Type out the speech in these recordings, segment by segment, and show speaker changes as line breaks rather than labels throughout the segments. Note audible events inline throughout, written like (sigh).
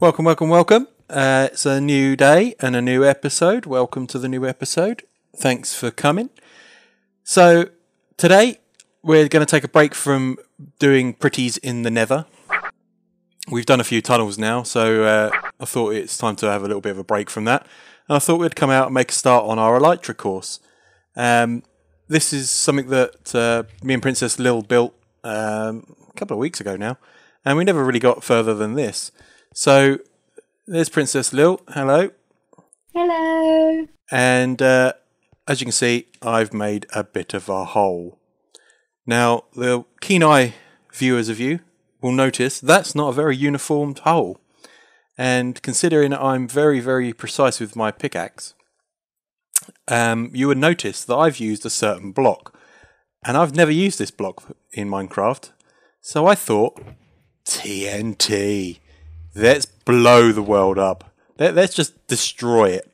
Welcome, welcome, welcome. Uh, it's a new day and a new episode. Welcome to the new episode. Thanks for coming. So, today we're going to take a break from doing pretties in the nether. We've done a few tunnels now, so uh, I thought it's time to have a little bit of a break from that. And I thought we'd come out and make a start on our Elytra course. Um, this is something that uh, me and Princess Lil built um, a couple of weeks ago now, and we never really got further than this. So there's Princess Lil. Hello.
Hello.
And uh, as you can see, I've made a bit of a hole. Now, the keen eye viewers of you will notice that's not a very uniformed hole. And considering I'm very, very precise with my pickaxe, um, you would notice that I've used a certain block. And I've never used this block in Minecraft. So I thought, TNT. Let's blow the world up. Let, us just destroy it.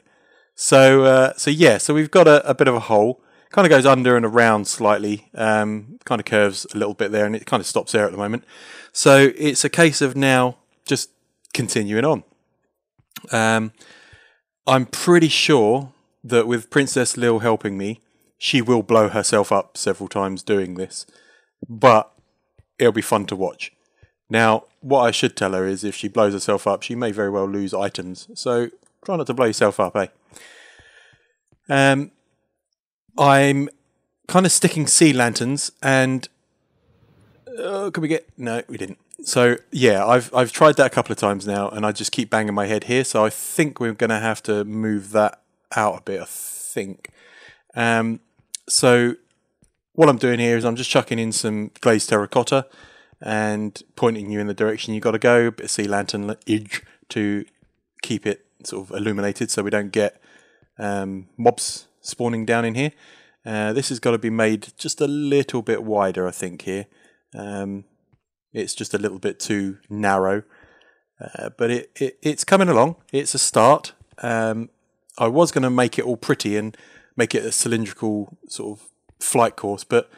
So, uh, so yeah, so we've got a, a bit of a hole. Kind of goes under and around slightly. Um, kind of curves a little bit there, and it kind of stops there at the moment. So it's a case of now just continuing on. Um, I'm pretty sure that with Princess Lil helping me, she will blow herself up several times doing this, but it'll be fun to watch. Now, what I should tell her is if she blows herself up, she may very well lose items. So try not to blow yourself up, eh? Um, I'm kind of sticking sea lanterns, and uh, could we get? No, we didn't. So yeah, I've I've tried that a couple of times now, and I just keep banging my head here. So I think we're going to have to move that out a bit. I think. Um, so what I'm doing here is I'm just chucking in some glazed terracotta and pointing you in the direction you got to go. Bit of sea lantern edge to keep it sort of illuminated, so we don't get um, mobs spawning down in here. Uh, this has got to be made just a little bit wider, I think. Here, um, it's just a little bit too narrow, uh, but it, it, it's coming along. It's a start. Um, I was going to make it all pretty and make it a cylindrical sort of flight course, but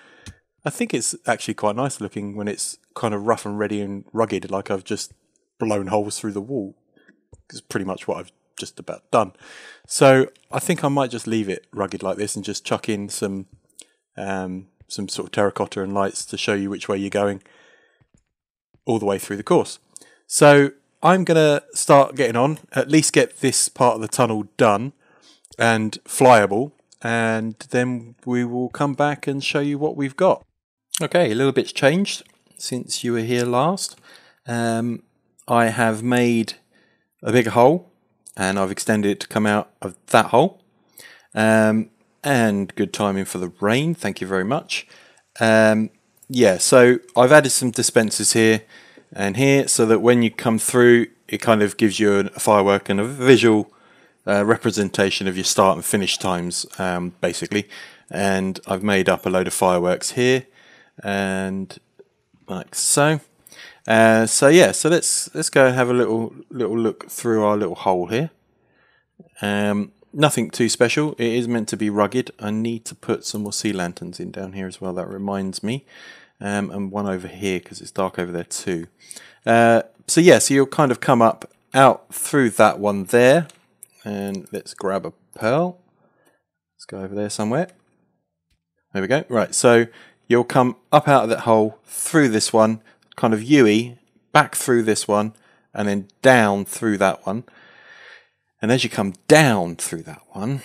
I think it's actually quite nice looking when it's kind of rough and ready and rugged, like I've just blown holes through the wall. It's pretty much what I've just about done. So I think I might just leave it rugged like this and just chuck in some um, some sort of terracotta and lights to show you which way you're going all the way through the course. So I'm going to start getting on, at least get this part of the tunnel done and flyable, and then we will come back and show you what we've got. Okay, a little bit's changed since you were here last. Um, I have made a bigger hole and I've extended it to come out of that hole. Um, and good timing for the rain, thank you very much. Um, yeah, so I've added some dispensers here and here so that when you come through, it kind of gives you a firework and a visual uh, representation of your start and finish times, um, basically. And I've made up a load of fireworks here and like so. Uh, so yeah, so let's let's go and have a little little look through our little hole here. Um, nothing too special. It is meant to be rugged. I need to put some more sea lanterns in down here as well. That reminds me, um, and one over here because it's dark over there too. Uh, so yeah, so you'll kind of come up out through that one there, and let's grab a pearl. Let's go over there somewhere. There we go. Right, so you'll come up out of that hole through this one, kind of U-y, back through this one, and then down through that one. And as you come down through that one,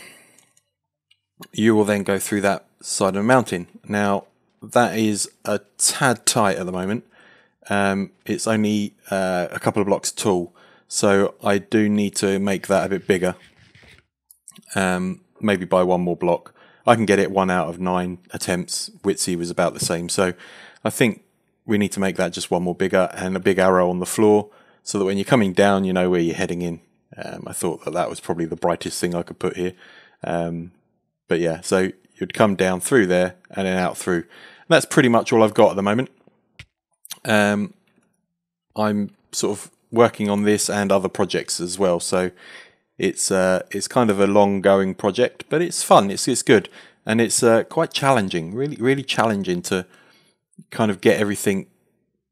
you will then go through that side of the mountain. Now, that is a tad tight at the moment. Um, it's only uh, a couple of blocks tall, so I do need to make that a bit bigger. Um, maybe by one more block. I can get it one out of nine attempts. Witsy was about the same. So I think we need to make that just one more bigger and a big arrow on the floor so that when you're coming down, you know where you're heading in. Um, I thought that that was probably the brightest thing I could put here. Um, but yeah, so you'd come down through there and then out through. And that's pretty much all I've got at the moment. Um, I'm sort of working on this and other projects as well. So it's uh, it's kind of a long going project, but it's fun. It's it's good, and it's uh, quite challenging. Really, really challenging to kind of get everything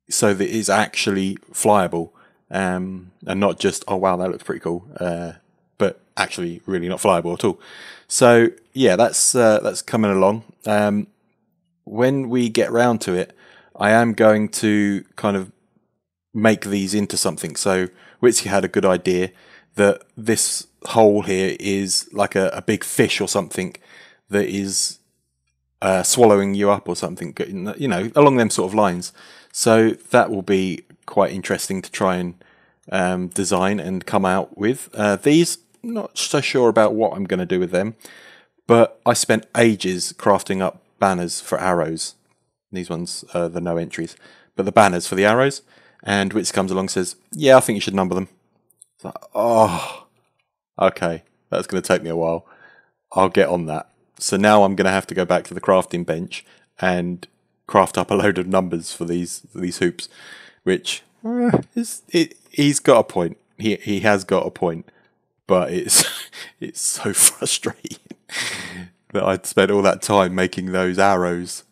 so that it's actually flyable. um, and not just oh wow that looks pretty cool, uh, but actually really not flyable at all. So yeah, that's uh, that's coming along. Um, when we get round to it, I am going to kind of make these into something. So Witsy had a good idea that this hole here is like a, a big fish or something that is uh, swallowing you up or something, you know, along them sort of lines. So that will be quite interesting to try and um, design and come out with. Uh, these, not so sure about what I'm going to do with them, but I spent ages crafting up banners for arrows. These ones are the no entries, but the banners for the arrows. And Wits comes along says, Yeah, I think you should number them. It's like, oh, okay, that's going to take me a while. I'll get on that. So now I'm going to have to go back to the crafting bench and craft up a load of numbers for these these hoops, which uh, is it. He's got a point. He he has got a point, but it's (laughs) it's so (laughs) frustrating that I'd spent all that time making those arrows,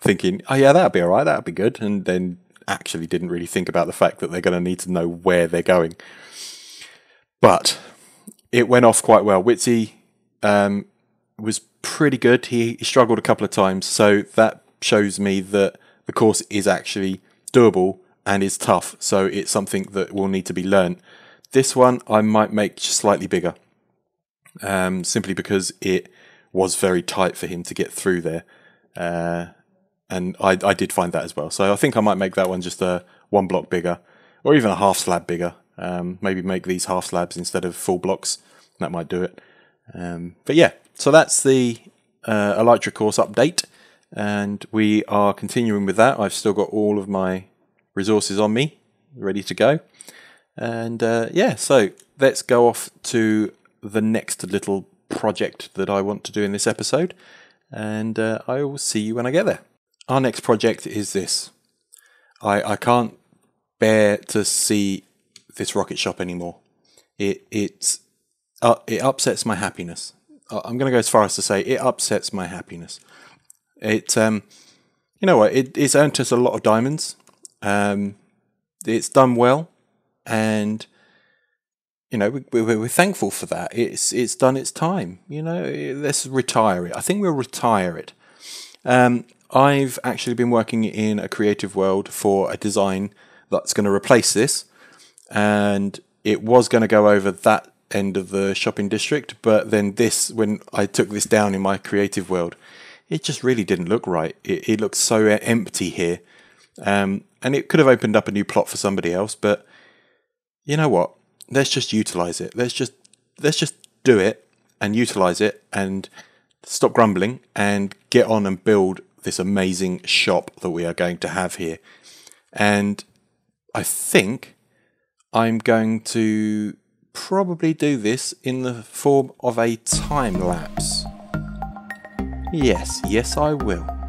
thinking, oh yeah, that'd be all right, that'd be good, and then actually didn't really think about the fact that they're going to need to know where they're going. But it went off quite well. Witsy um, was pretty good. He, he struggled a couple of times, so that shows me that the course is actually doable and is tough. So it's something that will need to be learned. This one I might make slightly bigger, um, simply because it was very tight for him to get through there. Uh, and I, I did find that as well. So I think I might make that one just a one block bigger, or even a half slab bigger. Um, maybe make these half slabs instead of full blocks. That might do it. Um, but yeah, so that's the uh, Elytra course update, and we are continuing with that. I've still got all of my resources on me, ready to go. And uh, yeah, so let's go off to the next little project that I want to do in this episode, and uh, I will see you when I get there. Our next project is this. I, I can't bear to see this rocket shop anymore. It it's uh, it upsets my happiness. Uh, I'm going to go as far as to say it upsets my happiness. It um, you know what? It, it's earned us a lot of diamonds. Um, it's done well, and you know we, we, we're thankful for that. It's it's done its time. You know, let's retire it. I think we'll retire it. Um, I've actually been working in a creative world for a design that's going to replace this, and it was going to go over that end of the shopping district, but then this, when I took this down in my creative world, it just really didn't look right. It, it looked so empty here, um, and it could have opened up a new plot for somebody else. But you know what? Let's just utilize it. Let's just let's just do it and utilize it and stop grumbling and get on and build this amazing shop that we are going to have here. And I think I'm going to probably do this in the form of a time lapse. Yes, yes, I will.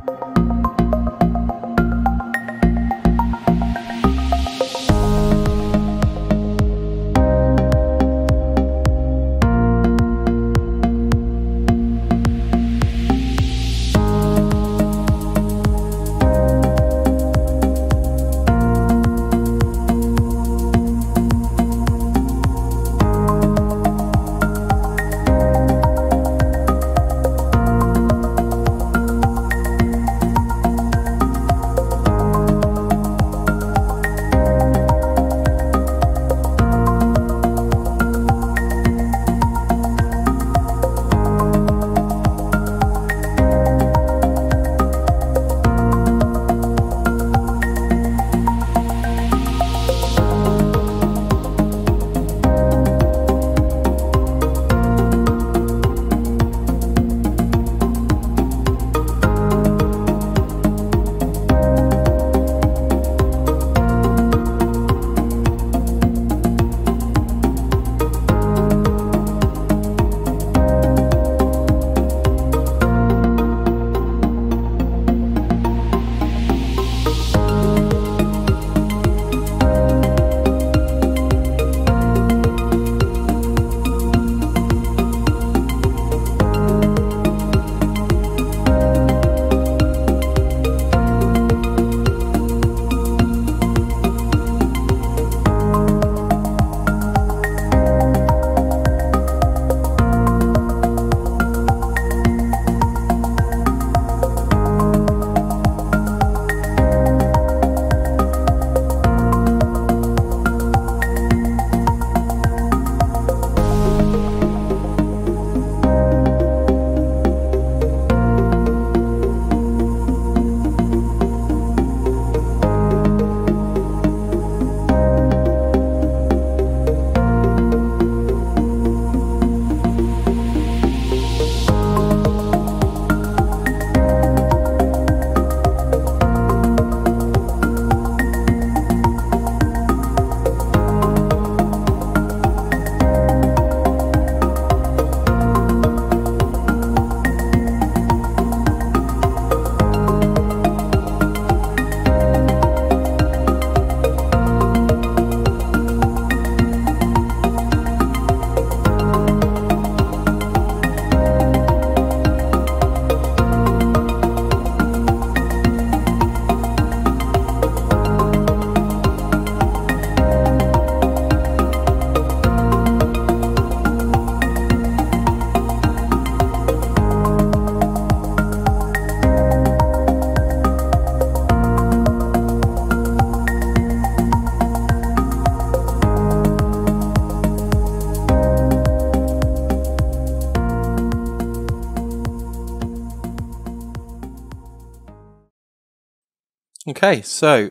Okay, so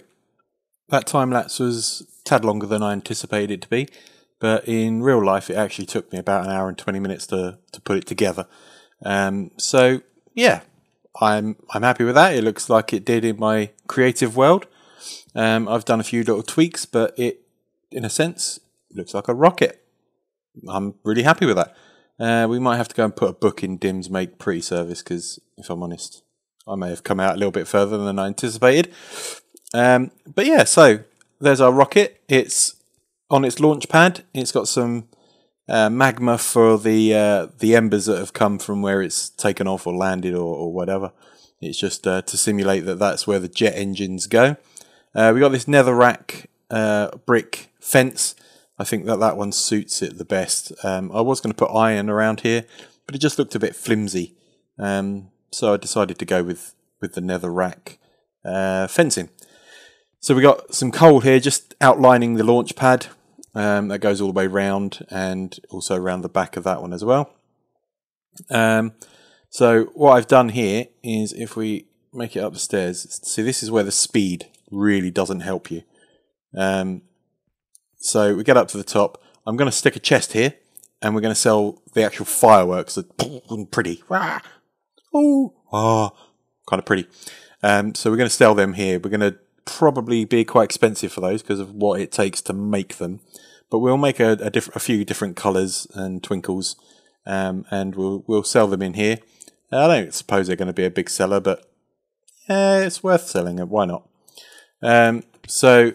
that time lapse was tad longer than I anticipated it to be, but in real life, it actually took me about an hour and twenty minutes to to put it together. Um, so yeah, I'm I'm happy with that. It looks like it did in my creative world. Um, I've done a few little tweaks, but it, in a sense, looks like a rocket. I'm really happy with that. Uh, we might have to go and put a book in Dim's Make Pretty service because, if I'm honest, I may have come out a little bit further than I anticipated. Um, but yeah, so there's our rocket. It's on its launch pad. It's got some uh, magma for the uh, the embers that have come from where it's taken off or landed or, or whatever. It's just uh, to simulate that that's where the jet engines go. Uh, we got this netherrack uh, brick fence. I think that that one suits it the best. Um, I was going to put iron around here, but it just looked a bit flimsy. Um, so I decided to go with with the netherrack uh, fencing. So we got some coal here, just outlining the launch pad. Um, that goes all the way round and also around the back of that one as well. Um, so what I've done here is if we make it up the stairs, see this is where the speed really doesn't help you. Um, so we get up to the top. I'm going to stick a chest here, and we're going to sell the actual fireworks. That pretty, oh, oh, kind of pretty. Um, so we're going to sell them here. We're going to probably be quite expensive for those because of what it takes to make them. But we'll make a, a, diff- a few different colours and twinkles, um, and we'll we'll sell them in here. I don't suppose they're going to be a big seller, but yeah, it's worth selling it. Why not? Um, so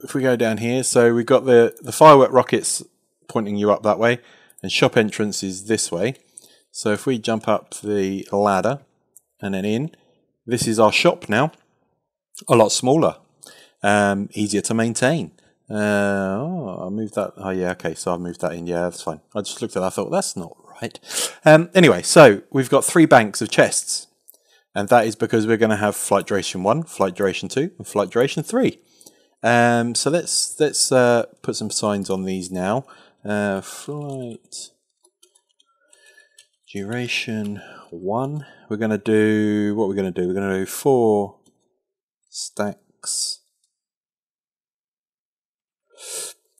if we go down here, so we've got the, the firework rockets pointing you up that way, and shop entrance is this way. So if we jump up the ladder and then in, this is our shop now. A lot smaller, um, easier to maintain. Uh, oh, I moved that. Oh, yeah, okay. So I moved that in. Yeah, that's fine. I just looked at that. I thought that's not right. Um, anyway, so we've got three banks of chests, and that is because we're going to have flight duration one, flight duration two, and flight duration three. Um, so let's let's uh, put some signs on these now. Uh, flight duration one. We're going to do what we're going to do. We're going to do four stacks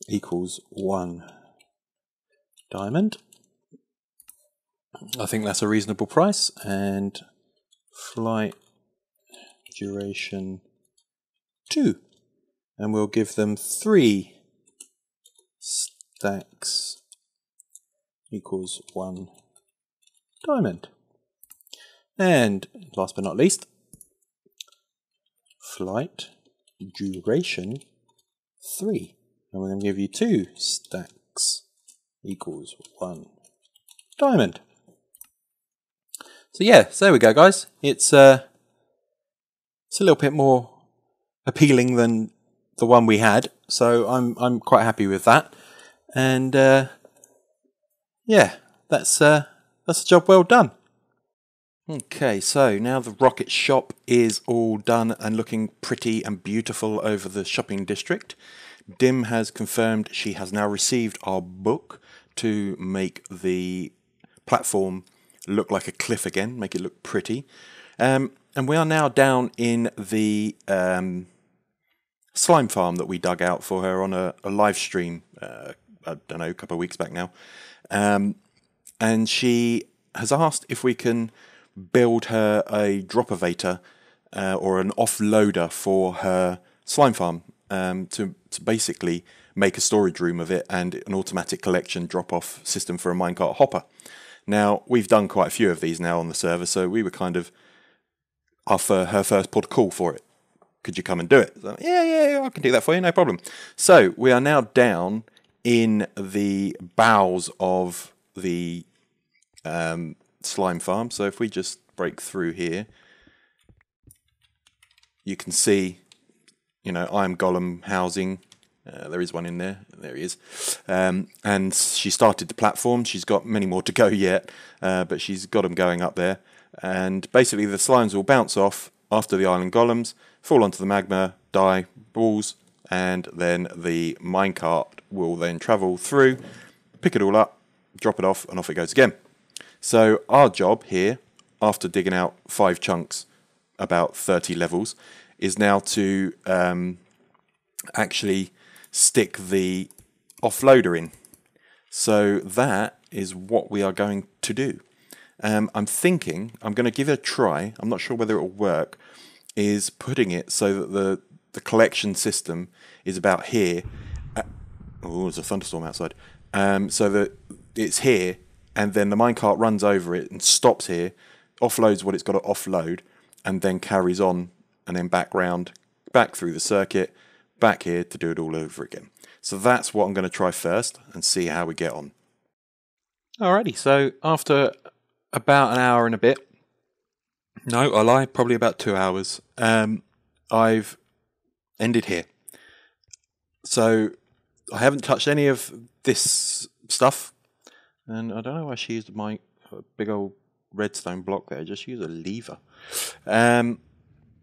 equals one diamond. I think that's a reasonable price. And flight duration two and we'll give them three stacks equals one diamond. And last but not least, flight duration three. And we're going to give you two stacks equals one diamond. So yeah, so there we go, guys. It's uh, it's a little bit more appealing than the one we had. So I'm I'm quite happy with that. And uh, yeah, that's uh, that's a job well done. Okay, so now the rocket shop is all done and looking pretty and beautiful over the shopping district. Dim has confirmed she has now received our book to make the platform look like a cliff again, make it look pretty. Um, and we are now down in the um, slime farm that we dug out for her on a, a live stream. Uh, I don't know, a couple of weeks back now, um, and she has asked if we can build her a droppervator uh, or an offloader for her slime farm um, to, to basically make a storage room of it and an automatic collection drop off system for a minecart hopper. Now, we've done quite a few of these now on the server, so we were kind of offer her first pod call for it could you come and do it? So, yeah, yeah, yeah, I can do that for you, no problem. So we are now down in the bowels of the um, slime farm. So if we just break through here, you can see, you know, Iron Golem housing. Uh, there is one in there. There he is. Um, and she started the platform. She's got many more to go (laughs) yet, uh, but she's got them going up there. And basically, the slimes will bounce off after the Iron Golems fall onto the magma, die, balls, and then the minecart will then travel through, pick it all up, drop it off, and off it goes again. So our job here, after digging out five chunks, about 30 levels, is now to um, actually stick the offloader in. So that is what we are going to do. Um, I'm thinking I'm going to give it a try. I'm not sure whether it will work. Is putting it so that the the collection system is about here. Uh, oh, there's a thunderstorm outside. Um, so that it's here, and then the minecart runs over it and stops here, offloads what it's got to offload, and then carries on and then back round, back through the circuit, back here to do it all over again. So that's what I'm going to try first and see how we get on. Alrighty, so after about an hour and a bit, no, I lie, probably about two hours, um, I've ended here. So I haven't touched any of this stuff, and I don't know why she used my big old redstone block there. Just use a lever. Um,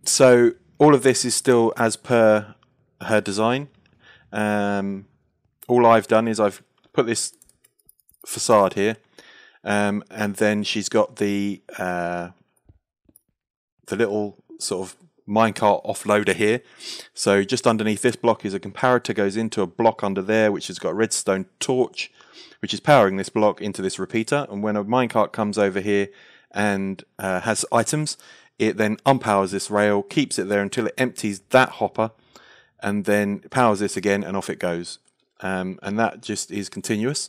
so all of this is still as per her design. Um, all I've done is I've put this facade here, um, and then she's got the uh, the little sort of minecart offloader here. So just underneath this block is a comparator goes into a block under there, which has got a redstone torch, which is powering this block into this repeater. And when a minecart comes over here and uh, has items, it then unpowers this rail, keeps it there until it empties that hopper, and then powers this again, and off it goes. Um, and that just is continuous.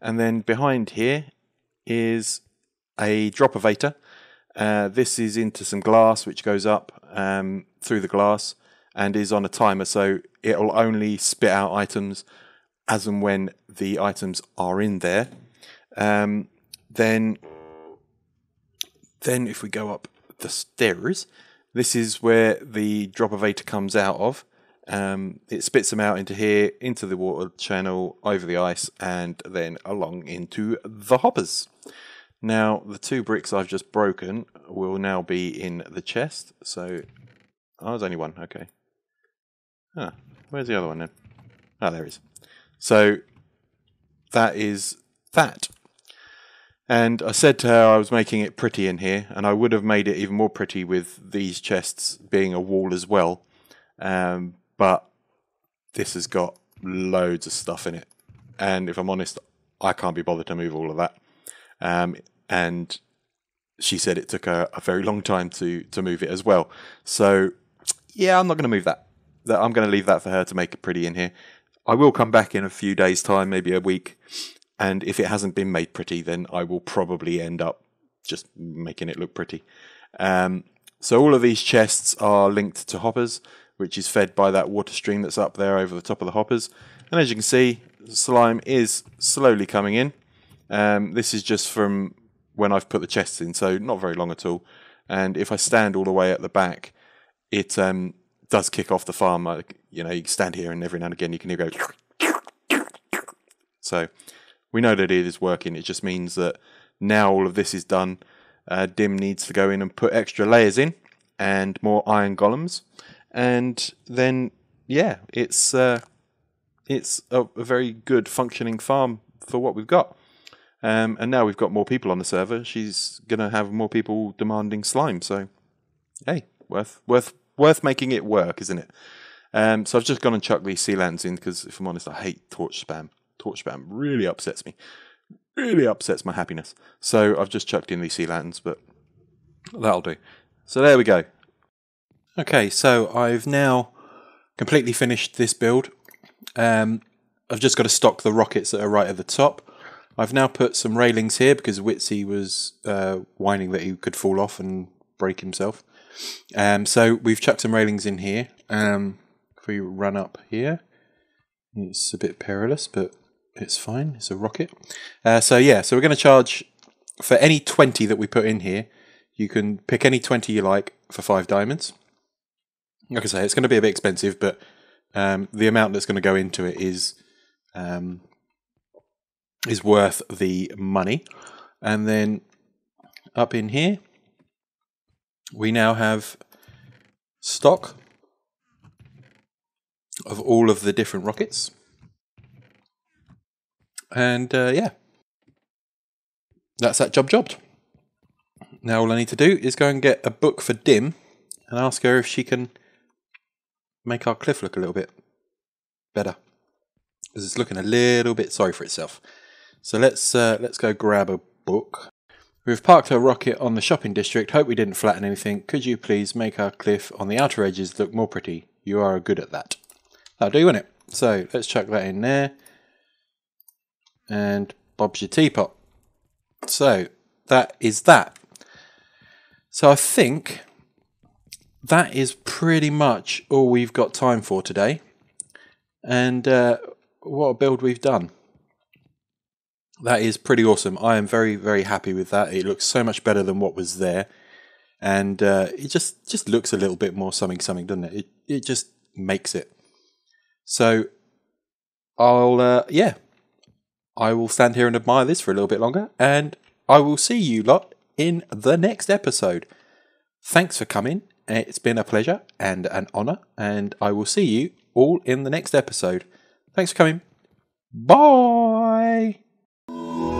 And then behind here is a dropovator. Uh, this is into some glass which goes up um, through the glass and is on a timer, so it'll only spit out items as and when the items are in there. Um, then, then if we go up the stairs, this is where the dropovator comes out of. Um, it spits them out into here, into the water channel, over the ice, and then along into the hoppers. Now, the two bricks I've just broken will now be in the chest. So, oh, there's only one. Okay. Ah, where's the other one then? Ah, there is. So, that is that. And I said to her I was making it pretty in here, and I would have made it even more pretty with these chests being a wall as well. Um, but this has got loads of stuff in it. And if I'm honest, I can't be bothered to move all of that. Um, and she said it took her a very long time to to move it as well. So yeah, I'm not going to move that. I'm going to leave that for her to make it pretty in here. I will come back in a few days' time, maybe a week, and if it hasn't been made pretty, then I will probably end up just making it look pretty. Um, so all of these chests are linked to hoppers, which is fed by that water stream that's up there over the top of the hoppers. And as you can see, slime is slowly coming in. Um, this is just from when I've put the chests in, so not very long at all. And if I stand all the way at the back, it um, does kick off the farm. Like, you know, you stand here and every now and again you can hear go. (laughs) So we know that it is working. It just means that now all of this is done. Uh, Dim needs to go in and put extra layers in and more iron golems, and then yeah, it's uh, it's a, a very good functioning farm for what we've got. Um, and now we've got more people on the server. She's gonna have more people demanding slime. So, hey, worth worth worth making it work, isn't it? Um, so I've just gone and chucked these sea lanterns in because, if I'm honest, I hate torch spam. Torch spam really upsets me. Really upsets my happiness. So I've just chucked in these sea lanterns, but that'll do. So there we go. Okay, so I've now completely finished this build. Um, I've just got to stock the rockets that are right at the top. I've now put some railings here because Witsy was uh, whining that he could fall off and break himself. Um, so we've chucked some railings in here. Um, if we run up here, it's a bit perilous, but it's fine. It's a rocket. Uh, so yeah, so we're going to charge for any 20 that we put in here. You can pick any 20 you like for five diamonds. Like I say, it's going to be a bit expensive, but um, the amount that's going to go into it is um, is worth the money. And then up in here, we now have stock of all of the different rockets. And uh, yeah, that's that job jobbed. Now all I need to do is go and get a book for Dim and ask her if she can make our cliff look a little bit better. Because it's looking a little bit sorry for itself. So let's uh, let's go grab a book. We've parked our rocket on the shopping district. Hope we didn't flatten anything. Could you please make our cliff on the outer edges look more pretty? You are good at that. That'll do, won't it? So let's chuck that in there. And Bob's your teapot. So that is that. So I think that is pretty much all we've got time for today. And uh, what a build we've done. That is pretty awesome. I am very, very happy with that. It looks so much better than what was there. And uh, it just, just looks a little bit more something, something, doesn't it? It, it just makes it. So I'll, uh, yeah, I will stand here and admire this for a little bit longer. And I will see you lot in the next episode. Thanks for coming. It's been a pleasure and an honour. And I will see you all in the next episode. Thanks for coming. Bye. Música